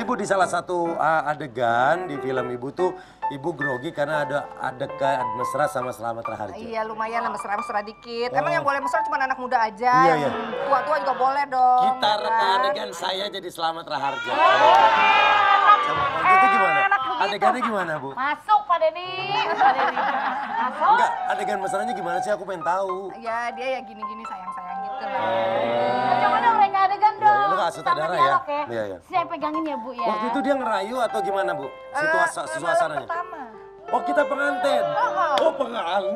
Ibu di salah satu uh, adegan di film Ibu tuh Ibu grogi karena ada adegan mesra sama Selamat Raharja. Iya lumayan lah mesra-mesra dikit. Emang yang boleh mesra cuma anak muda aja. Oh. Iya, iya. Tua-tua juga boleh dong. Kita ya reka kan? adegan saya jadi Selamat Raharja. Oh. Coba, itu gimana? Adegannya gimana Bu? Masuk Pak Denny. Pak Denny. Masuk. Enggak, adegan mesranya gimana sih? Aku pengen tahu. Ya dia ya gini-gini sayang-sayang sutradara ya? ya. Iya, iya. Saya pegangin ya Bu ya. Waktu itu dia ngerayu atau gimana Bu? Situasi Eh, malam suasananya. pertama. Oh kita pengantin. Oh pengantin.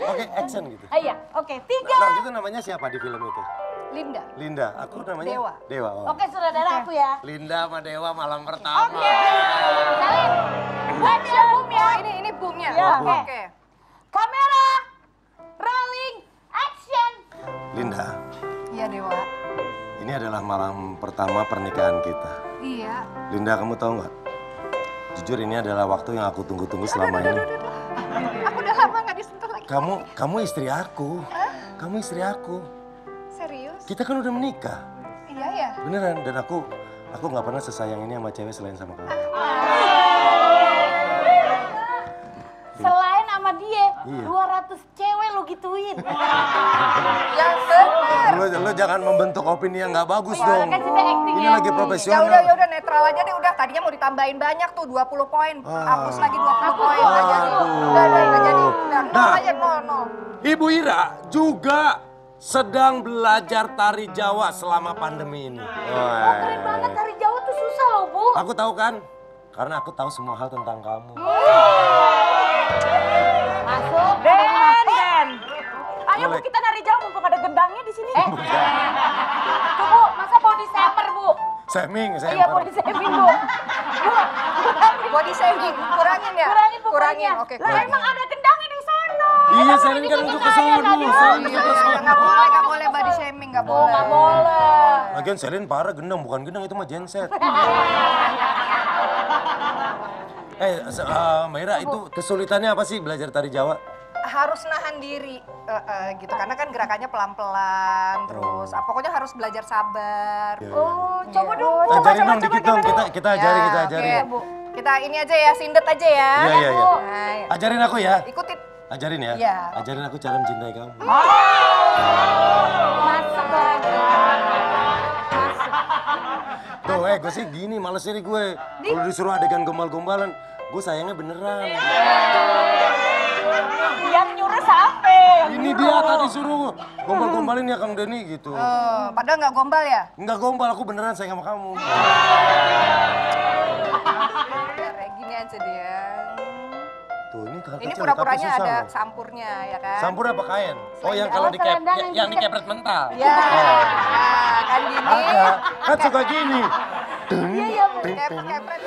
Oke action gitu. Ah, iya, oke. Tiga. Nah itu namanya siapa di film itu? Linda. Linda. Aku namanya Dewa. Dewa. oh. Oke, saudara aku ya. Linda sama Dewa malam pertama. Salim. Action, Bum ya. Oh ini ini boomnya. Iya. Oke. Oke. Linda, Iya Dewa. ini adalah malam pertama pernikahan kita. Iya. Linda kamu tahu nggak? Jujur ini adalah waktu yang aku tunggu-tunggu selama ini. Aku udah lama nggak disentuh lagi. Kamu, kamu istri aku. Kamu istri aku. Serius? Kita kan udah menikah. Iya ya. Beneran, dan aku aku nggak pernah sesayang ini sama cewek selain sama kamu. Selain Iya. 200 cewek lo gituin. Ya bener. Lu, lu jangan membentuk opini yang nggak bagus Iya, dong. kan kita acting Ini ya, lagi. Ya profesional. udah ya udah netral aja deh udah. Tadinya mau ditambahin banyak tuh 20 poin. Ah. Hapus lagi 20 poin nggak jadi. Aduh. Udah udah nggak jadi. Nah. aja nol nol. Ibu Ira juga sedang belajar tari Jawa selama pandemi ini. Oh, keren banget dari Jawa tuh susah loh, Bu. Aku tahu kan, karena aku tahu semua hal tentang kamu. Masuk. Eh. Tuh, Bu, masa body shaper, Bu? Seming, saya Iya, body shaming, Bu. Bu, Body shaming kurangin ya. Kurangin pokoknya. Kurangin. Oke. Lah kurangin. emang ada gendangnya di sono. Iya, saya kan untuk ke sono, saya Iya, iya, nggak boleh, nggak boleh body shaming, nggak Oh, boleh. nggak boleh. Lagian Selin parah gendang, bukan gendang itu mah genset. eh, eh, Mbak Ira, itu kesulitannya apa sih belajar tari Jawa? Harus nahan diri, eh, eh, gitu. Karena kan gerakannya pelan-pelan, terus. ah, pokoknya harus belajar sabar. Oh, coba dong, Bu. Ajarin dong dikit dong, kita kita ajari, Ya, kita oke. ajarin. Kita ini aja ya, sindet aja ya. Iya, iya, iya. Ajarin aku ya. Ikutin. Ajarin ya. Iya. Ajarin aku cara mencintai kamu. Masuk lagi. Tuh, eh gue sih gini, males ini gue. Kalau disuruh adegan gombal-gombalan, gue sayangnya beneran. Yang nyuruh siapa? Ini dia tadi suruh gombal-gombalin ya Kang Denny gitu. Oh, padahal nggak gombal ya? Enggak gombal, aku beneran sayang sama kamu. Ya, kayak gini aja dia. Tuh, ini kakak Ini pura-puranya ada loh. sampurnya ya kan? Sampur apa kain? Oh, yang Oh, kalau di kep, selendang ya- yang yang di- dikepret mental. Ya, nah, kan gini. Ada, kan suka gini. Iya, iya, Bu. Kepret-kepret.